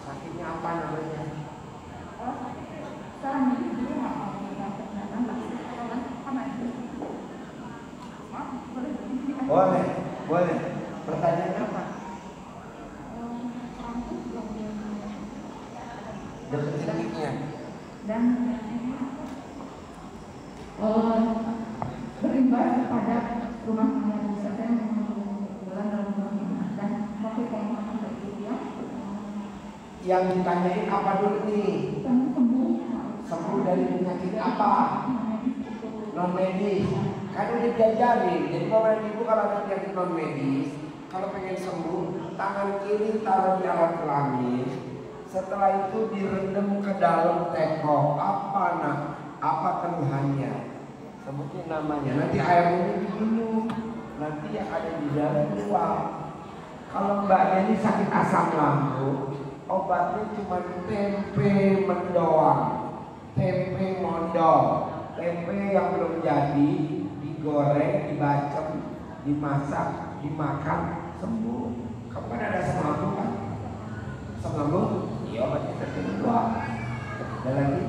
Sakitnya apa namanya? boleh? Boleh. Pertanyaan apa? Dan? Eh, berimbas kepada rumah Yang ditanyain apa dulu nih? sembuh dari penyakit apa? Non medis. Kan udah diajarin. Jadi bapak dan ibu kalau ada penyakit non medis, kalau pengen sembuh, tangan kiri taruh di alat kelamin. Setelah itu direndam ke dalam teko. Apa nak? Apa keluhannya? Sebutin namanya. Nanti airnya diminum. Nanti yang ada di dalam keluar. Kalau mbaknya ini sakit asam lambung, obatnya cuma tempe mendoang, tempe mondol, tempe yang belum jadi, digoreng, dibacem, dimasak, dimakan, sembuh. Kamu kan ada lambung kan? Lambung? Iya obatnya tempe mendoang. Ada lagi?